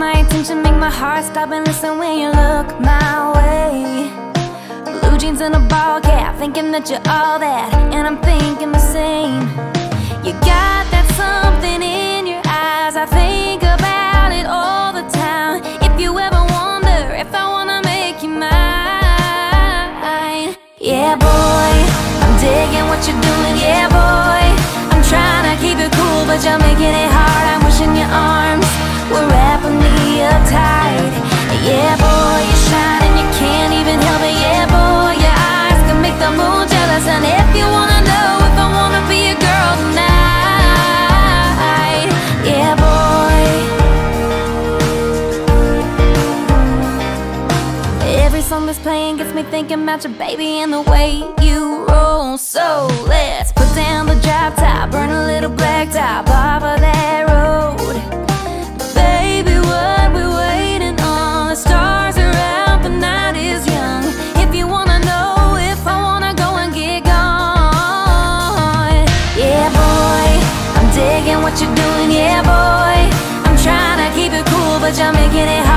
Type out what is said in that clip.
my attention, make my heart stop and listen when you look my way. Blue jeans and a ball cap, thinking that you're all that And I'm thinking the same. You got that something in your eyes I think about it all the time. If you ever wonder if I wanna make you mine. Yeah boy, I'm digging what you're doing, yeah boy song that's playing gets me thinking about your baby and the way you roll. So let's put down the drop top, burn a little black top off of that road. Baby, what we waiting on? The stars are out, the night is young. If you wanna know if I wanna go and get gone. Yeah boy, I'm digging what you're doing, yeah boy. I'm trying to keep it cool, but you're making it